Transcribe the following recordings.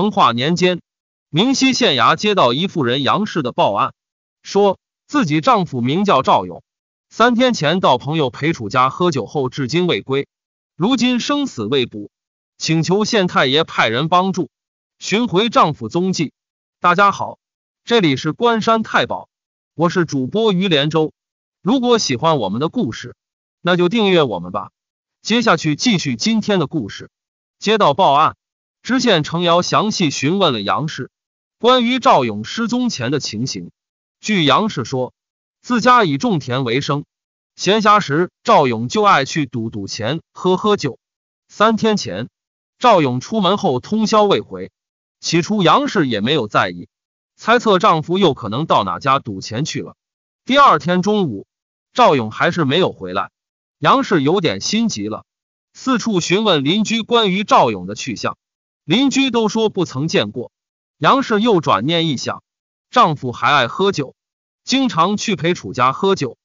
成化年间，明溪县衙接到一妇人杨氏的报案，说自己丈夫名叫赵勇，三天前到朋友裴楚家喝酒后，至今未归，如今生死未卜，请求县太爷派人帮助寻回丈夫踪迹。大家好，这里是关山太保，我是主播于连州。如果喜欢我们的故事，那就订阅我们吧。接下去继续今天的故事。接到报案。知县程瑶详细询问了杨氏关于赵勇失踪前的情形。据杨氏说，自家以种田为生，闲暇时赵勇就爱去赌赌钱、喝喝酒。三天前，赵勇出门后通宵未回，起初杨氏也没有在意，猜测丈夫又可能到哪家赌钱去了。第二天中午，赵勇还是没有回来，杨氏有点心急了，四处询问邻居关于赵勇的去向。邻居都说不曾见过。杨氏又转念一想，丈夫还爱喝酒，经常去裴楚家喝酒。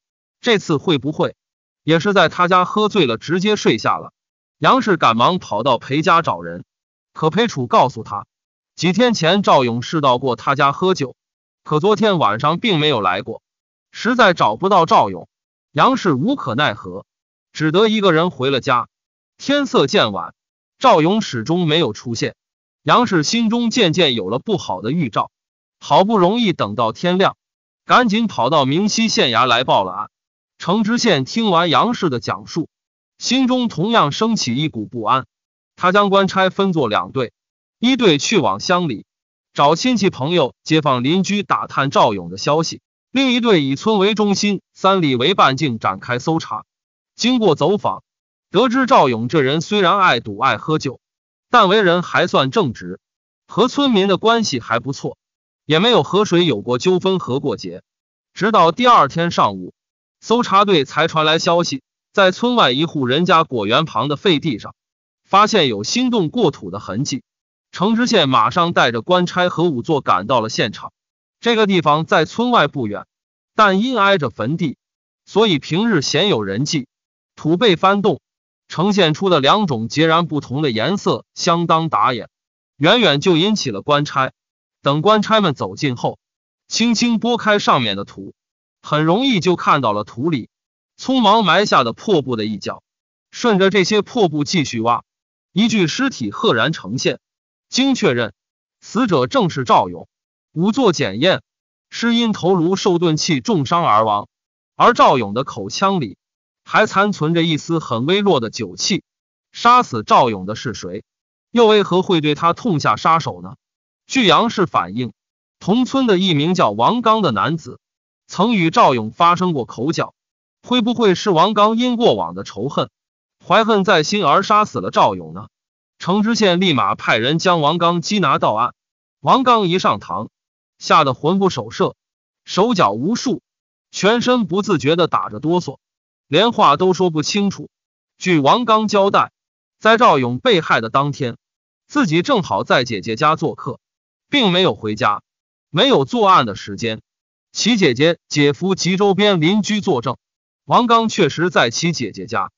这次会不会也是在他家喝醉了，直接睡下了？杨氏赶忙跑到裴家找人，可裴楚告诉他，几天前赵勇是到过他家喝酒，可昨天晚上并没有来过，实在找不到赵勇。杨氏无可奈何，只得一个人回了家。天色渐晚。赵勇始终没有出现，杨氏心中渐渐有了不好的预兆。好不容易等到天亮，赶紧跑到明溪县衙来报了案。程知县听完杨氏的讲述，心中同样升起一股不安。他将官差分作两队，一队去往乡里找亲戚朋友、街坊邻居打探赵勇的消息；另一队以村为中心，三里为半径展开搜查。经过走访。得知赵勇这人虽然爱赌爱喝酒，但为人还算正直，和村民的关系还不错，也没有和谁有过纠纷和过节。直到第二天上午，搜查队才传来消息，在村外一户人家果园旁的废地上，发现有新动过土的痕迹。程知县马上带着官差和仵作赶到了现场。这个地方在村外不远，但因挨着坟地，所以平日鲜有人迹。土被翻动。呈现出的两种截然不同的颜色，相当打眼，远远就引起了官差。等官差们走近后，轻轻拨开上面的土，很容易就看到了土里匆忙埋下的破布的一角。顺着这些破布继续挖，一具尸体赫然呈现。经确认，死者正是赵勇。仵作检验，是因头颅受钝器重伤而亡，而赵勇的口腔里。还残存着一丝很微弱的酒气。杀死赵勇的是谁？又为何会对他痛下杀手呢？据杨氏反映，同村的一名叫王刚的男子曾与赵勇发生过口角。会不会是王刚因过往的仇恨，怀恨在心而杀死了赵勇呢？程知县立马派人将王刚缉拿到案。王刚一上堂，吓得魂不守舍，手脚无数，全身不自觉地打着哆嗦。连话都说不清楚。据王刚交代，在赵勇被害的当天，自己正好在姐姐家做客，并没有回家，没有作案的时间。其姐姐、姐夫及周边邻居作证，王刚确实在其姐姐家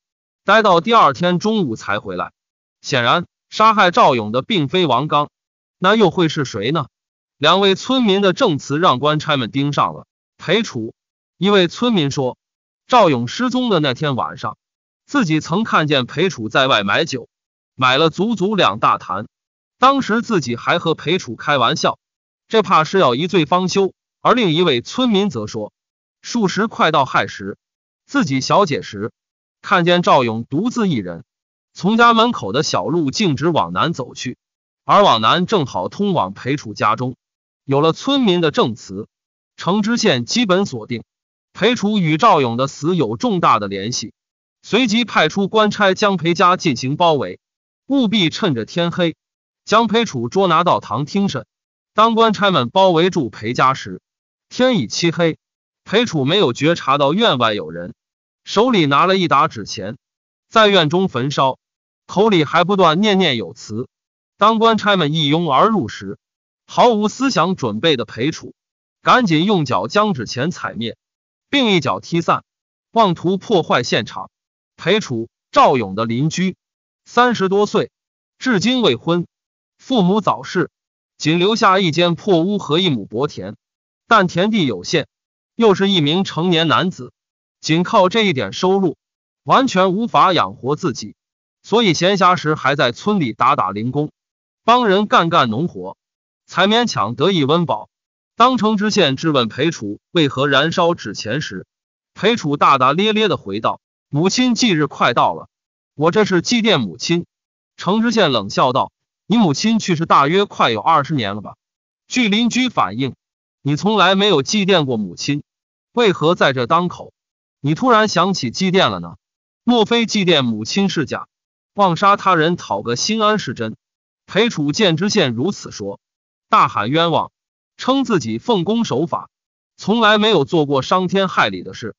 待到第二天中午才回来。显然，杀害赵勇的并非王刚，那又会是谁呢？两位村民的证词让官差们盯上了。裴楚一位村民说。赵勇失踪的那天晚上，自己曾看见裴楚在外买酒，买了足足两大坛。当时自己还和裴楚开玩笑，这怕是要一醉方休。而另一位村民则说，数时快到亥时，自己小解时，看见赵勇独自一人从家门口的小路径直往南走去，而往南正好通往裴楚家中。有了村民的证词，程知县基本锁定。裴楚与赵勇的死有重大的联系，随即派出官差将裴家进行包围，务必趁着天黑将裴楚捉拿到堂听审。当官差们包围住裴家时，天已漆黑。裴楚没有觉察到院外有人，手里拿了一沓纸钱，在院中焚烧，口里还不断念念有词。当官差们一拥而入时，毫无思想准备的裴楚赶紧用脚将纸钱踩灭。并一脚踢散，妄图破坏现场。裴楚，赵勇的邻居，三十多岁，至今未婚，父母早逝，仅留下一间破屋和一亩薄田，但田地有限，又是一名成年男子，仅靠这一点收入，完全无法养活自己，所以闲暇时还在村里打打零工，帮人干干农活，才勉强得以温饱。当程知县质问裴楚为何燃烧纸钱时，裴楚大大咧咧的回道：“母亲忌日快到了，我这是祭奠母亲。”程知县冷笑道。你母亲去世大约快有二十年了吧？据邻居反映，你从来没有祭奠过母亲，为何在这当口，你突然想起祭奠了呢？莫非祭奠母亲是假，妄杀他人讨个心安是真？裴楚见知县如此说，大喊冤枉，称自己奉公守法，从来没有做过伤天害理的事，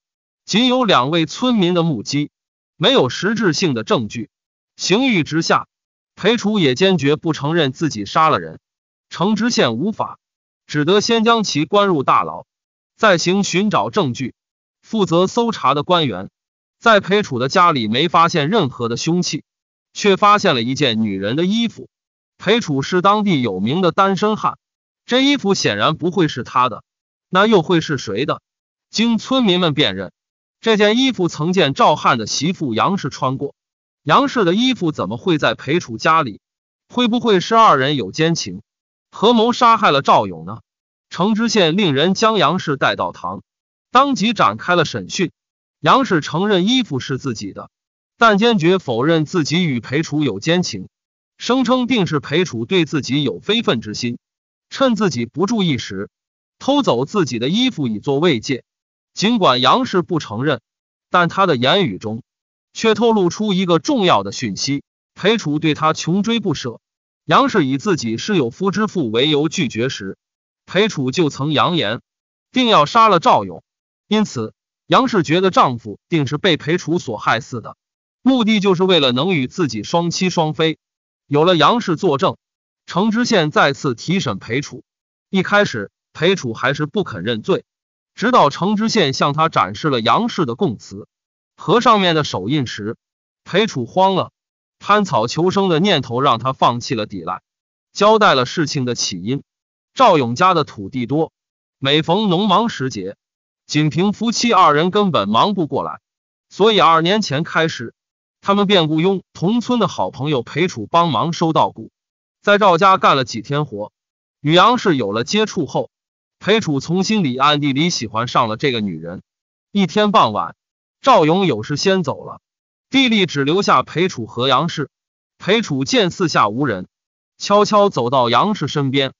仅有两位村民的目击，没有实质性的证据，刑狱之下。裴楚也坚决不承认自己杀了人，程知县无法，只得先将其关入大牢，再行寻找证据。负责搜查的官员在裴楚的家里没发现任何的凶器，却发现了一件女人的衣服。裴楚是当地有名的单身汉，这衣服显然不会是他的，那又会是谁的？经村民们辨认，这件衣服曾见赵汉的媳妇杨氏穿过。杨氏的衣服怎么会在裴楚家里？会不会是二人有奸情，合谋杀害了赵勇呢？程知县令人将杨氏带到堂，当即展开了审讯。杨氏承认衣服是自己的，但坚决否认自己与裴楚有奸情，声称定是裴楚对自己有非分之心，趁自己不注意时偷走自己的衣服以作慰藉。尽管杨氏不承认，但他的言语中。却透露出一个重要的讯息：裴楚对他穷追不舍。杨氏以自己是有夫之妇为由拒绝时，裴楚就曾扬言定要杀了赵勇。因此，杨氏觉得丈夫定是被裴楚所害死的，目的就是为了能与自己双栖双飞。有了杨氏作证，程知县再次提审裴楚。一开始，裴楚还是不肯认罪，直到程知县向他展示了杨氏的供词。和上面的手印时，裴楚慌了，攀草求生的念头让他放弃了抵赖，交代了事情的起因。赵勇家的土地多，每逢农忙时节，仅凭夫妻二人根本忙不过来，所以二年前开始，他们便雇佣同村的好朋友裴楚帮忙收稻谷，在赵家干了几天活。与杨氏有了接触后，裴楚从心里暗地里喜欢上了这个女人。一天傍晚。赵勇有事先走了，地里只留下裴楚和杨氏。裴楚见四下无人，悄悄走到杨氏身边，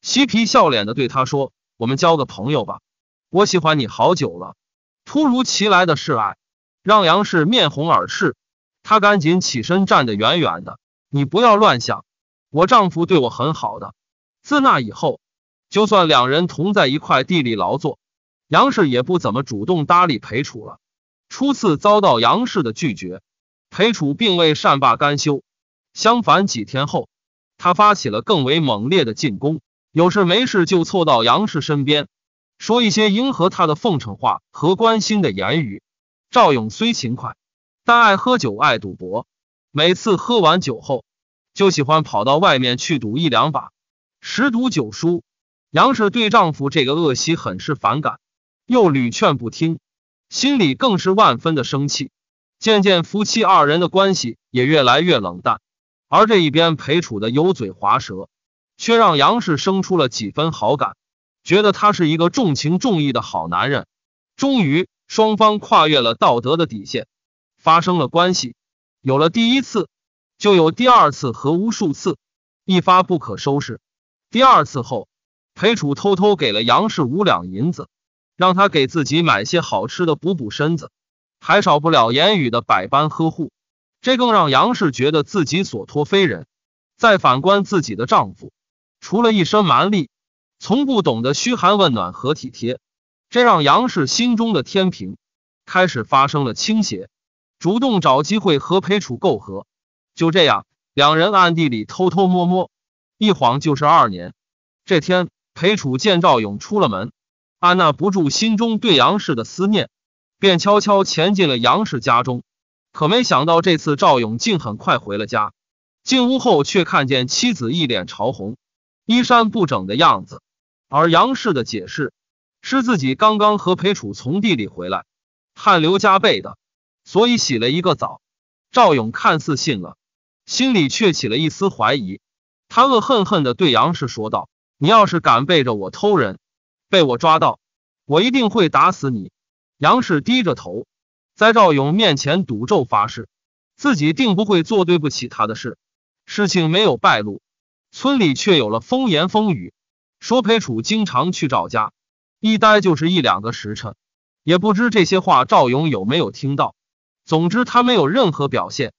嬉皮笑脸的对他说：“我们交个朋友吧，我喜欢你好久了。”突如其来的示爱让杨氏面红耳赤，他赶紧起身站得远远的：“你不要乱想，我丈夫对我很好的。”自那以后，就算两人同在一块地里劳作，杨氏也不怎么主动搭理裴楚了。初次遭到杨氏的拒绝，裴楚并未善罢甘休。相反，几天后，他发起了更为猛烈的进攻，有事没事就凑到杨氏身边，说一些迎合他的奉承话和关心的言语。赵勇虽勤快，但爱喝酒，爱赌博。每次喝完酒后，就喜欢跑到外面去赌一两把，十赌九输。杨氏对丈夫这个恶习很是反感，又屡劝不听。心里更是万分的生气，渐渐夫妻二人的关系也越来越冷淡。而这一边裴楚的油嘴滑舌，却让杨氏生出了几分好感，觉得他是一个重情重义的好男人。终于，双方跨越了道德的底线，发生了关系。有了第一次，就有第二次和无数次，一发不可收拾。第二次后，裴楚偷偷给了杨氏五两银子。让他给自己买些好吃的补补身子，还少不了言语的百般呵护。这更让杨氏觉得自己所托非人。再反观自己的丈夫，除了一身蛮力，从不懂得嘘寒问暖和体贴，这让杨氏心中的天平开始发生了倾斜，主动找机会和裴楚媾和。就这样，两人暗地里偷偷摸摸，一晃就是二年。这天，裴楚见赵勇出了门。按捺不住心中对杨氏的思念，便悄悄潜进了杨氏家中。可没想到，这次赵勇竟很快回了家。进屋后，却看见妻子一脸潮红，衣衫不整的样子。而杨氏的解释是自己刚刚和裴楚从地里回来，汗流浃背的，所以洗了一个澡。赵勇看似信了，心里却起了一丝怀疑。他恶恨恨地对杨氏说道：“你要是敢背着我偷人，被我抓到，我一定会打死你。”杨氏低着头，在赵勇面前赌咒发誓，自己定不会做对不起他的事。事情没有败露，村里却有了风言风语，说裴楚经常去赵家，一待就是一两个时辰。也不知这些话赵勇有没有听到。总之，他没有任何表现，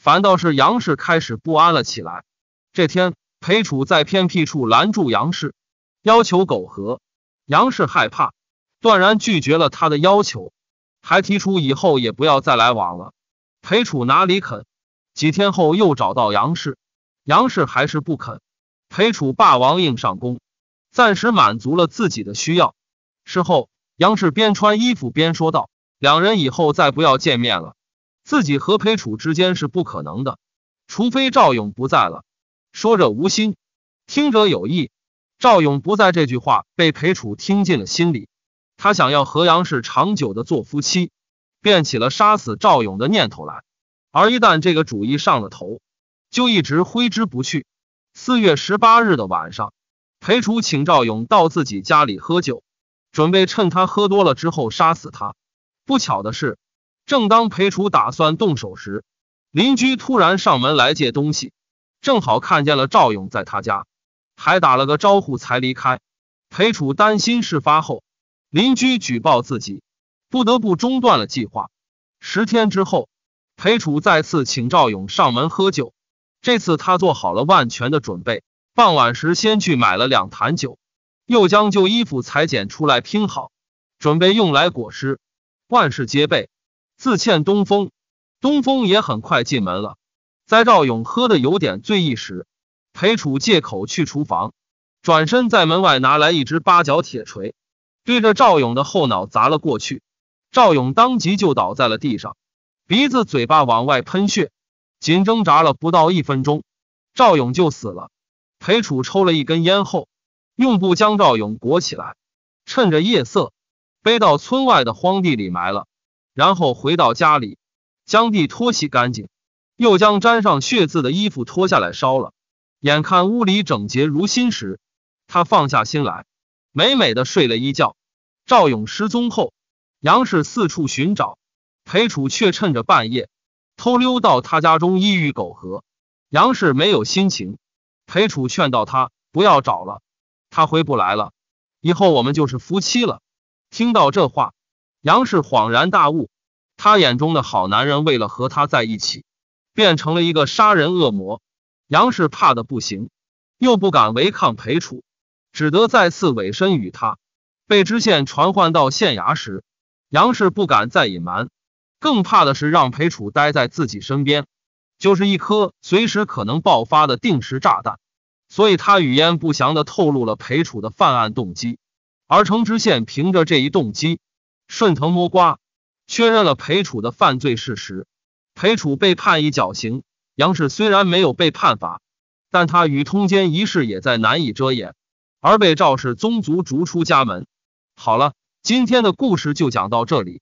反倒是杨氏开始不安了起来。这天，裴楚在偏僻处拦住杨氏，要求苟合。杨氏害怕，断然拒绝了他的要求，还提出以后也不要再来往了。裴楚哪里肯？几天后又找到杨氏，杨氏还是不肯。裴楚霸王硬上弓，暂时满足了自己的需要。事后，杨氏边穿衣服边说道。两人以后再不要见面了。自己和裴楚之间是不可能的，除非赵勇不在了。说者无心，听者有意。赵勇不在这句话被裴楚听进了心里，他想要和杨氏长久的做夫妻，便起了杀死赵勇的念头来。而一旦这个主意上了头，就一直挥之不去。四月十八日的晚上，裴楚请赵勇到自己家里喝酒，准备趁他喝多了之后杀死他。不巧的是，正当裴楚打算动手时，邻居突然上门来借东西，正好看见了赵勇在他家，还打了个招呼才离开。裴楚担心事发后邻居举报自己，不得不中断了计划。十天之后，裴楚再次请赵勇上门喝酒，这次他做好了万全的准备。傍晚时，先去买了两坛酒，又将旧衣服裁剪出来拼好，准备用来裹尸。万事皆备，自欠东风。东风也很快进门了。在赵勇喝的有点醉意时，裴楚借口去厨房，转身在门外拿来一只八角铁锤，对着赵勇的后脑砸了过去。赵勇当即就倒在了地上，鼻子、嘴巴往外喷血。仅挣扎了不到一分钟，赵勇就死了。裴楚抽了一根烟后，用布将赵勇裹起来，趁着夜色。背到村外的荒地里埋了，然后回到家里，将地拖洗干净，又将沾上血渍的衣服脱下来烧了。眼看屋里整洁如新时，他放下心来，美美的睡了一觉。赵勇失踪后，杨氏四处寻找，裴楚却趁着半夜偷溜到他家中一语苟合。杨氏没有心情，裴楚劝道他不要找了，他回不来了，以后我们就是夫妻了。听到这话，杨氏恍然大悟，他眼中的好男人为了和他在一起，变成了一个杀人恶魔。杨氏怕的不行，又不敢违抗裴楚，只得再次委身于他。被知县传唤到县衙时，杨氏不敢再隐瞒，更怕的是让裴楚待在自己身边，就是一颗随时可能爆发的定时炸弹。所以他语焉不详的透露了裴楚的犯案动机。而程知县凭着这一动机，顺藤摸瓜，确认了裴楚的犯罪事实。裴楚被判以绞刑，杨氏虽然没有被判罚，但他与通奸一事也在难以遮掩，而被赵氏宗族逐出家门。好了，今天的故事就讲到这里，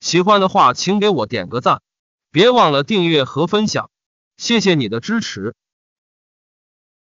喜欢的话请给我点个赞，别忘了订阅和分享，谢谢你的支持。